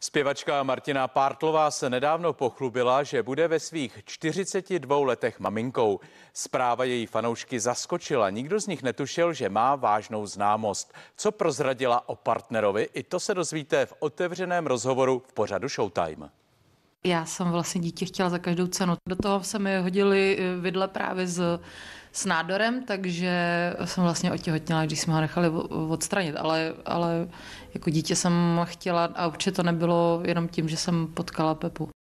Zpěvačka Martina Pártlová se nedávno pochlubila, že bude ve svých 42 letech maminkou. Zpráva její fanoušky zaskočila. Nikdo z nich netušil, že má vážnou známost. Co prozradila o partnerovi, i to se dozvíte v otevřeném rozhovoru v pořadu Showtime. Já jsem vlastně dítě chtěla za každou cenu. Do toho se mi hodili eh, vidle právě s, s nádorem, takže jsem vlastně otěhotněla, když jsme ho nechali odstranit. Ale, ale jako dítě jsem chtěla a určitě to nebylo jenom tím, že jsem potkala Pepu.